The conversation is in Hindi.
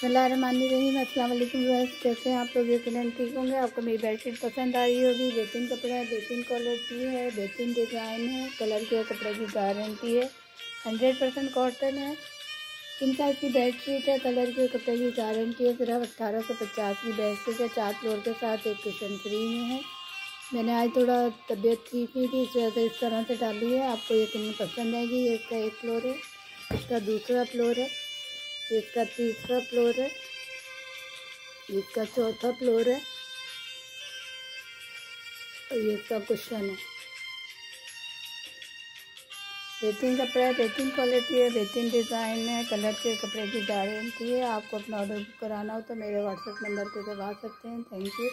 रही अस्सलाम वालेकुम कैसे हैं आप लोग यकीन ठीक होंगे आपको मेरी बेडशीट पसंद आ रही होगी बेहतरीन कपड़ा है बेहतरीन क्वालिटी है बेहतरीन डिज़ाइन है कलर के कपड़े की गारंटी है हंड्रेड परसेंट कॉटन है किन साइज़ की बेडशीट है कलर के कपड़े की गारंटी है सिर्फ़ अट्ठारह सौ पचास की बेडशीट है चार फ्लोर के साथ एक किचन फ्री में है मैंने आज थोड़ा तबीयत ठीक नहीं थी इस वजह से इस तरह से डाली है आपको यकीन पसंद आएगी इसका एक फ्लोर है इसका दूसरा फ्लोर है इसका तीसरा फ्लोर है। इसका चौथा फ्लोर है। और ये इसका क्वेश्चन है। बेहतरीन कपड़ा है बेहतरीन क्वालिटी है बेहतरीन डिज़ाइन है कलर के कपड़े की गारंटी है। आपको अपना ऑर्डर बुक कराना हो तो मेरे व्हाट्सएप नंबर पे करवा सकते हैं। Thank you